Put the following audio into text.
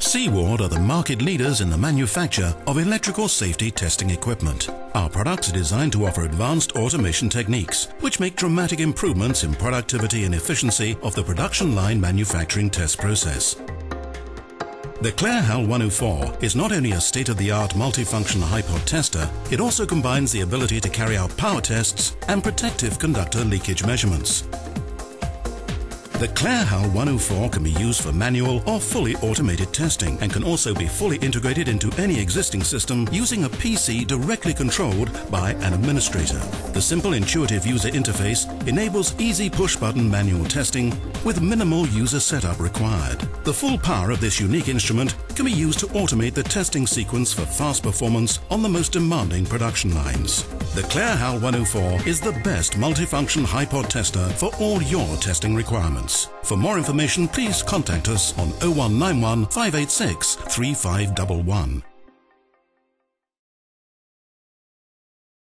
Seaward are the market leaders in the manufacture of electrical safety testing equipment. Our products are designed to offer advanced automation techniques, which make dramatic improvements in productivity and efficiency of the production line manufacturing test process. The ClareHAL 104 is not only a state-of-the-art multifunction Hipot tester, it also combines the ability to carry out power tests and protective conductor leakage measurements. The ClareHAL 104 can be used for manual or fully automated testing and can also be fully integrated into any existing system using a PC directly controlled by an administrator. The simple intuitive user interface enables easy push-button manual testing with minimal user setup required. The full power of this unique instrument can be used to automate the testing sequence for fast performance on the most demanding production lines. The ClareHAL 104 is the best multifunction Hipot tester for all your testing requirements. For more information, please contact us on 0191 586 3511.